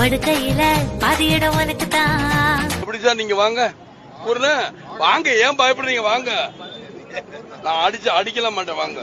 படுக்கையில பாதி இடம் உனக்கு தான் எப்படி சார் நீங்க வாங்க. ஒரு வாங்க ஏன் பயப்படுறீங்க? வாங்க. நான் அடிச்சு அடிக்கல மாட்டேன் வாங்க.